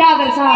क्या दर्शा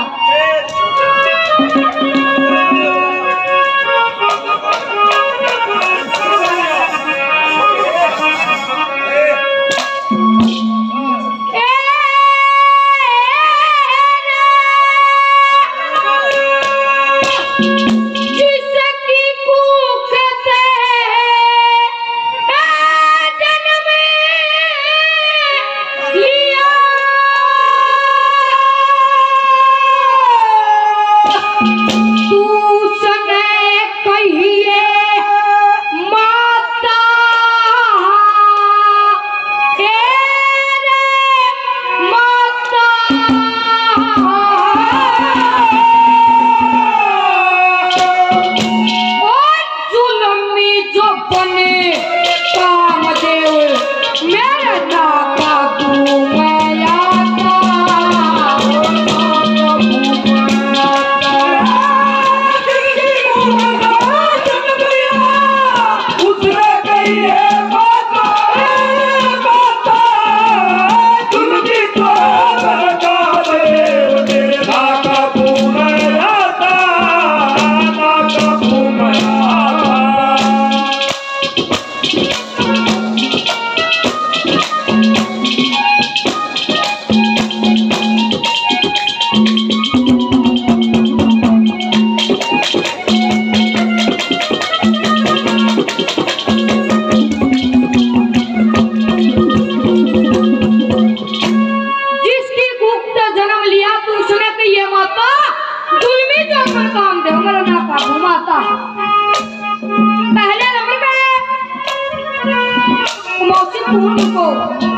तुमको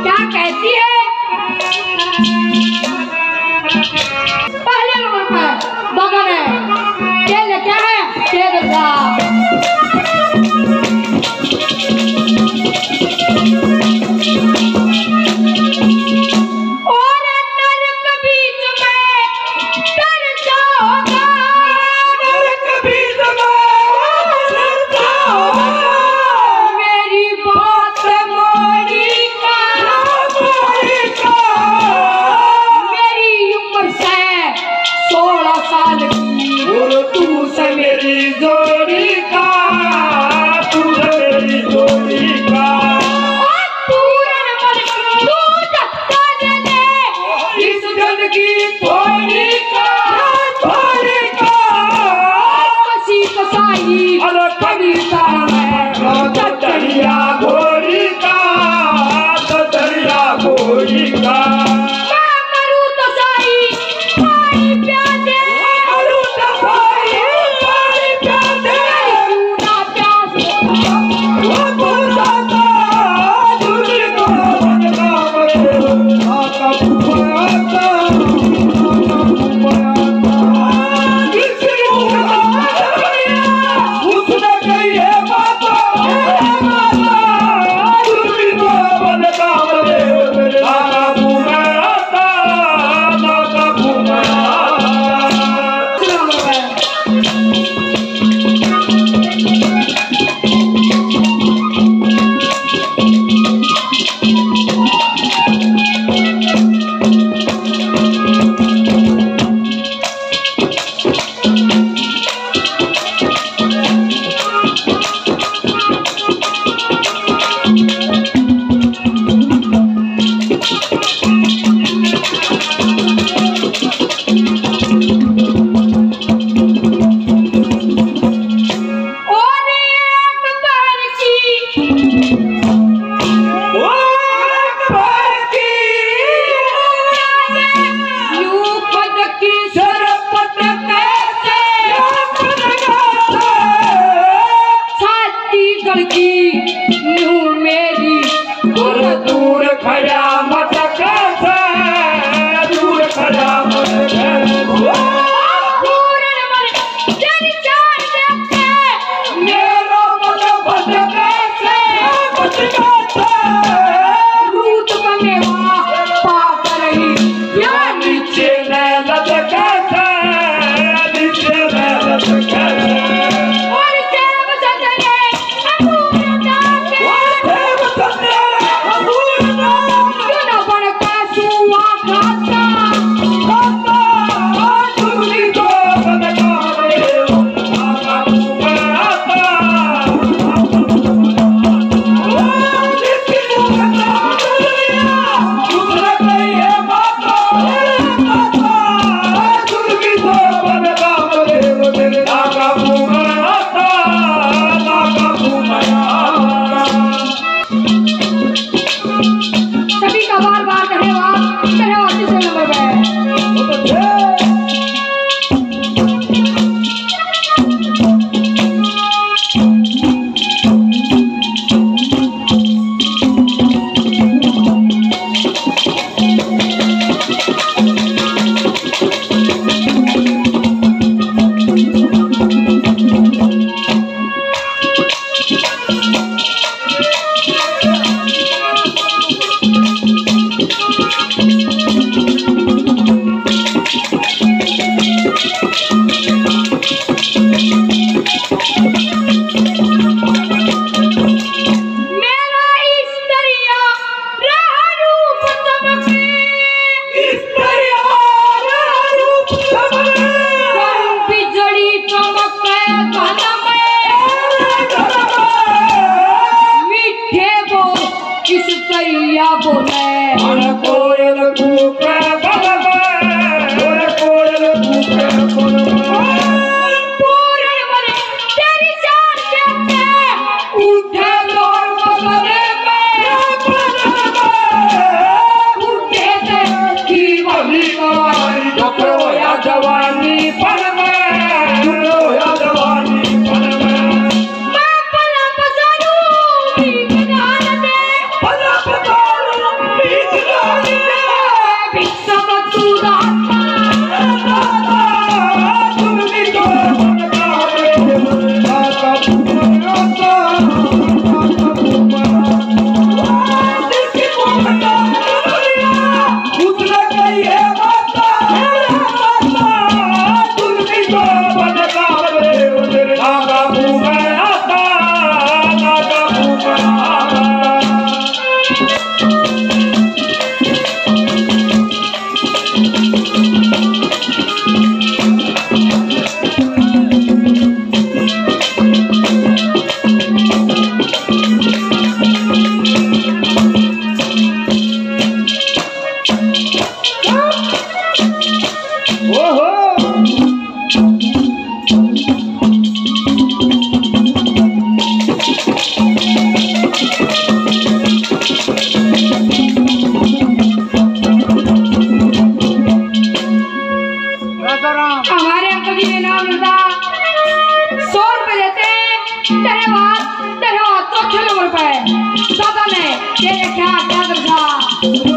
क्या कहती ಕವಿತಾ ಕವಿತಾ கையா போன கோயில் கூட்ட तेरे बाद तेरे बाद तो खिलो पाए सदन है तेरे क्या कदर था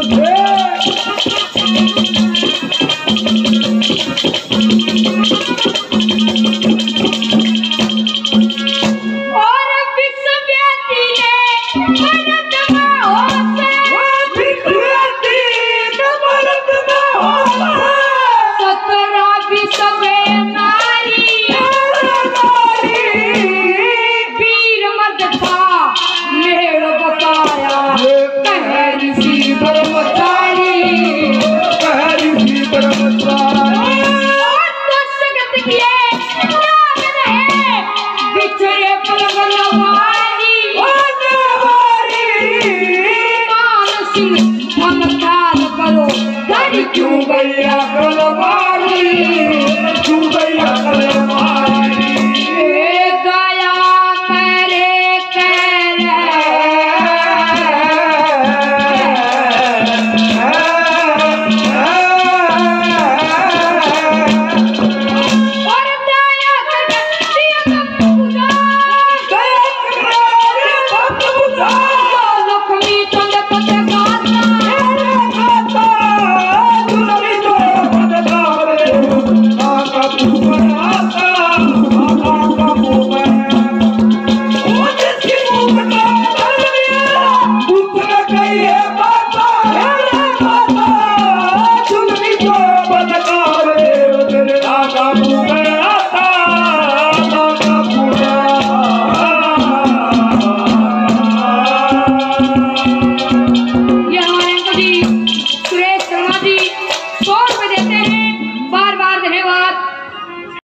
Lord.